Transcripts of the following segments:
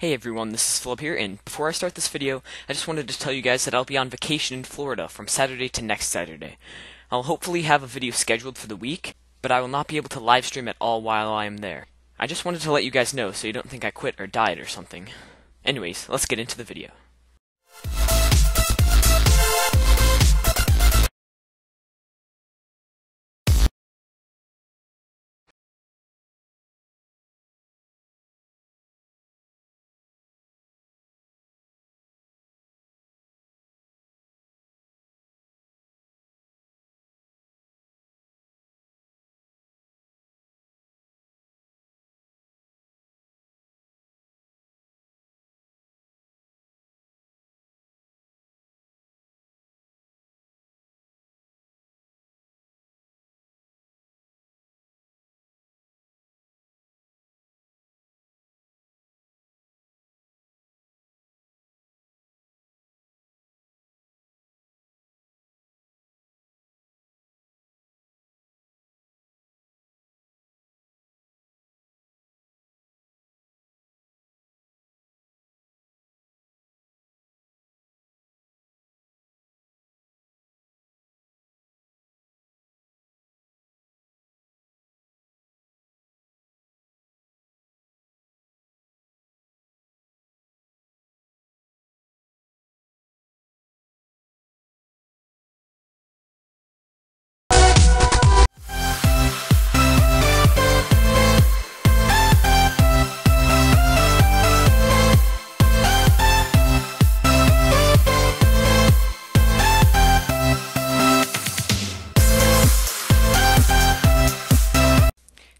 Hey everyone, this is Philip here, and before I start this video, I just wanted to tell you guys that I'll be on vacation in Florida from Saturday to next Saturday. I'll hopefully have a video scheduled for the week, but I will not be able to live stream at all while I am there. I just wanted to let you guys know so you don't think I quit or died or something. Anyways, let's get into the video.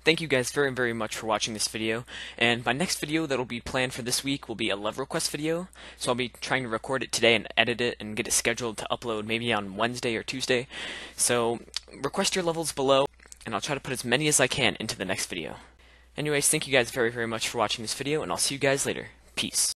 Thank you guys very, very much for watching this video, and my next video that'll be planned for this week will be a love request video, so I'll be trying to record it today and edit it and get it scheduled to upload maybe on Wednesday or Tuesday, so request your levels below, and I'll try to put as many as I can into the next video. Anyways, thank you guys very, very much for watching this video, and I'll see you guys later. Peace.